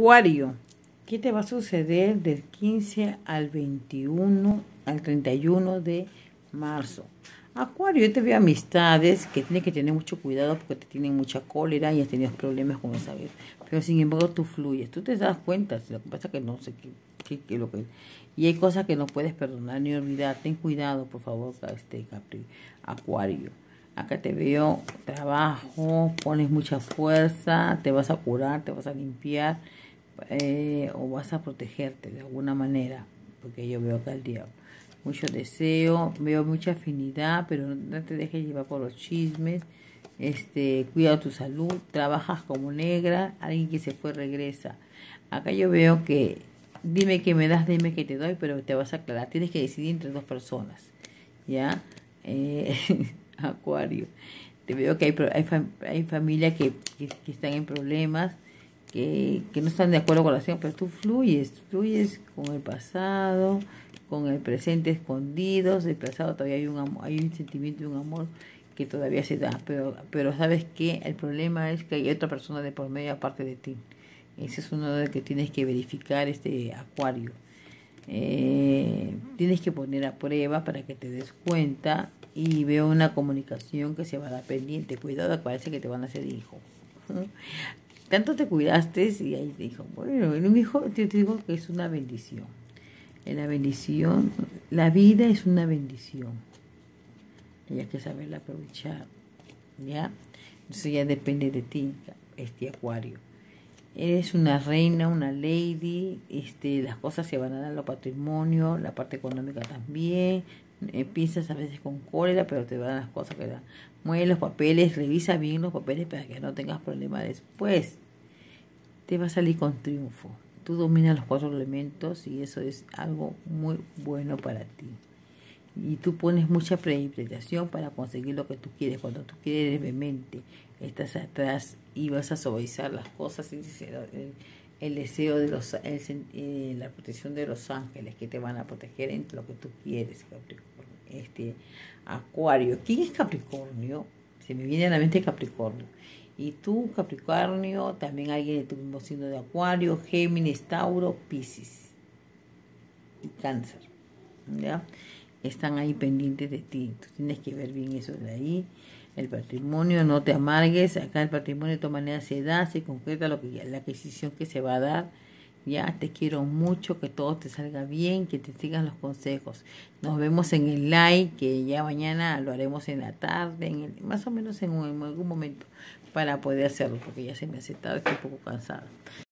Acuario, ¿qué te va a suceder del 15 al 21, al 31 de marzo? Acuario, yo te veo amistades que tienes que tener mucho cuidado porque te tienen mucha cólera y has tenido problemas con esa vez. Pero sin embargo tú fluyes, tú te das cuenta, lo que pasa es que no sé qué, qué, lo que... Y hay cosas que no puedes perdonar ni olvidar. Ten cuidado, por favor, este Capri, Acuario. Acá te veo trabajo, pones mucha fuerza, te vas a curar, te vas a limpiar eh, o vas a protegerte de alguna manera, porque yo veo acá el diablo. Mucho deseo, veo mucha afinidad, pero no te dejes llevar por los chismes. Este, cuida tu salud, trabajas como negra, alguien que se fue regresa. Acá yo veo que dime que me das, dime que te doy, pero te vas a aclarar. Tienes que decidir entre dos personas, ¿ya? Eh, Acuario. Te veo que hay, hay, hay familias que, que, están en problemas, que, que no están de acuerdo con la acción, pero tú fluyes, fluyes con el pasado, con el presente escondido, el pasado todavía hay un hay un sentimiento y un amor que todavía se da, pero, pero sabes que el problema es que hay otra persona de por medio aparte de ti. Ese es uno de los que tienes que verificar este acuario. Eh, tienes que poner a prueba para que te des cuenta y veo una comunicación que se va a dar pendiente. Cuidado, parece que te van a hacer hijo. Tanto te cuidaste y ahí te dijo, bueno, un hijo te digo que es una bendición. En la bendición, la vida es una bendición. Y hay que saberla aprovechar. ¿Ya? Entonces ya depende de ti, este acuario. Eres una reina, una lady, este, las cosas se van a dar, lo patrimonio, la parte económica también, Empiezas a veces con cólera, pero te van las cosas que dan. Mueve los papeles, revisa bien los papeles para que no tengas problemas después. Te va a salir con triunfo. Tú dominas los cuatro elementos y eso es algo muy bueno para ti. Y tú pones mucha premeditación para conseguir lo que tú quieres. Cuando tú quieres vehemente, estás atrás y vas a suavizar las cosas y el deseo de los, eh, la protección de los ángeles que te van a proteger en lo que tú quieres, Capricornio. Este, Acuario. ¿Quién es Capricornio? Se me viene a la mente Capricornio. Y tú, Capricornio, también alguien de tu mismo signo de Acuario, Géminis, Tauro, Piscis y Cáncer. ¿Ya? Están ahí pendientes de ti. Tienes que ver bien eso de ahí el patrimonio, no te amargues, acá el patrimonio de tu manera se da, se concreta lo que, la adquisición que se va a dar. Ya te quiero mucho, que todo te salga bien, que te sigan los consejos. Nos vemos en el live, que ya mañana lo haremos en la tarde, en más o menos en, algún momento, para poder hacerlo, porque ya se me ha aceptado, estoy un poco cansada.